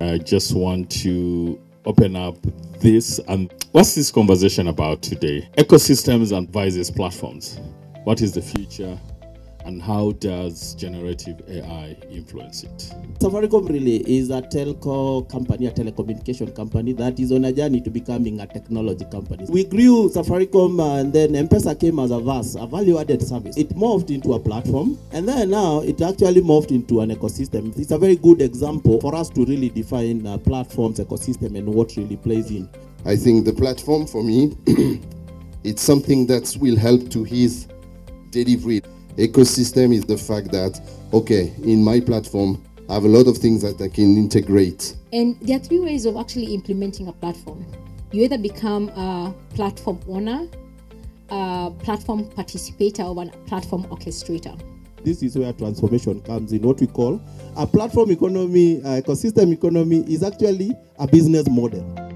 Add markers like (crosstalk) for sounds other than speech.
I just want to open up this and what's this conversation about today? Ecosystems and Vices platforms. What is the future? And how does generative AI influence it? Safaricom really is a telco company, a telecommunication company that is on a journey to becoming a technology company. We grew Safaricom and then M-Pesa came as a VAS, a value-added service. It morphed into a platform and then now it actually morphed into an ecosystem. It's a very good example for us to really define a platform's ecosystem and what really plays in. I think the platform for me, (clears throat) it's something that will help to his delivery ecosystem is the fact that okay in my platform i have a lot of things that i can integrate. And there are three ways of actually implementing a platform. You either become a platform owner a platform participator or a platform orchestrator. This is where transformation comes in what we call a platform economy uh, ecosystem economy is actually a business model